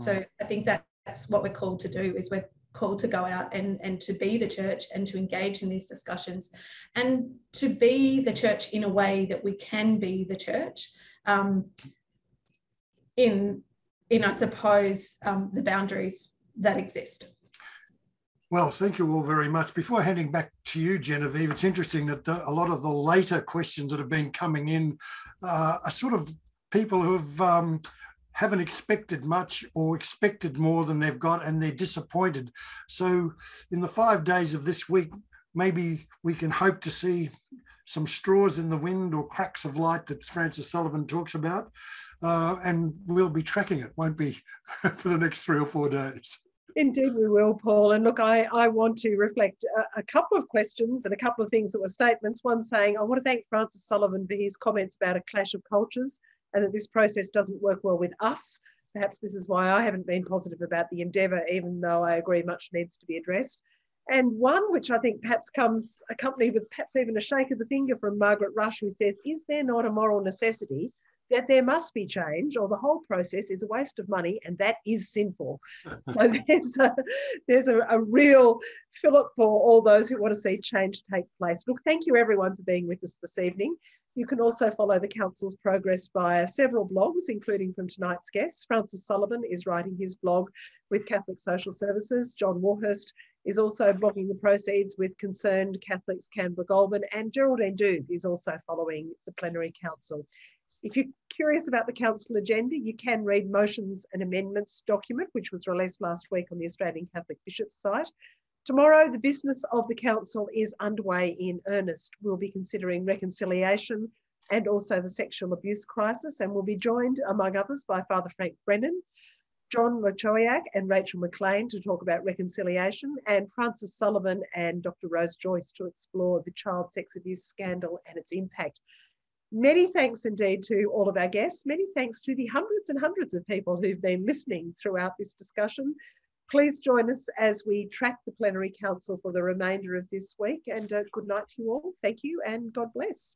So I think that that's what we're called to do is we're called to go out and, and to be the church and to engage in these discussions and to be the church in a way that we can be the church um, in, in, I suppose, um, the boundaries that exist. Well, thank you all very much. Before handing back to you, Genevieve, it's interesting that the, a lot of the later questions that have been coming in uh, are sort of people who have um, haven't expected much or expected more than they've got and they're disappointed. So, in the five days of this week, maybe we can hope to see some straws in the wind or cracks of light that Francis Sullivan talks about. Uh, and we'll be tracking it, won't be, [laughs] for the next three or four days. Indeed, we will, Paul. And look, I, I want to reflect a, a, couple of questions and a couple of things that were statements. One saying, I want to thank Francis Sullivan for his comments about a clash of cultures and that this process doesn't work well with us. Perhaps this is why I haven't been positive about the endeavour, even though I agree much needs to be addressed. And one which I think perhaps comes accompanied with perhaps even a shake of the finger from Margaret Rush, who says, Is there not a moral necessity that there must be change or the whole process is a waste of money and that is sinful. [laughs] so there's a, there's a, a, real fillip for all those who want to see change take place. Look, thank you everyone for being with us this evening. You can also follow the Council's progress via several blogs, including from tonight's guests. Francis Sullivan is writing his blog with Catholic Social Services. John Warhurst is also blogging the proceeds with Concerned Catholics Canberra Goulburn, and Geraldine Doogue is also following the Plenary Council. If you're curious about the council agenda, you can read motions and amendments document, which was released last week on the Australian Catholic Bishops site. Tomorrow, the business of the Council is underway in earnest. We'll be considering reconciliation and also the sexual abuse crisis, and we'll be joined, among others, by Father Frank Brennan, John Lochowiak and Rachel McLean to talk about reconciliation, and Francis Sullivan and Dr. Rose Joyce to explore the child sex abuse scandal and its impact. Many thanks indeed to all of our guests. Many thanks to the hundreds and hundreds of people who've been listening throughout this discussion. Please join us as we track the Plenary Council for the remainder of this week. And uh, good night to you all. Thank you and God bless.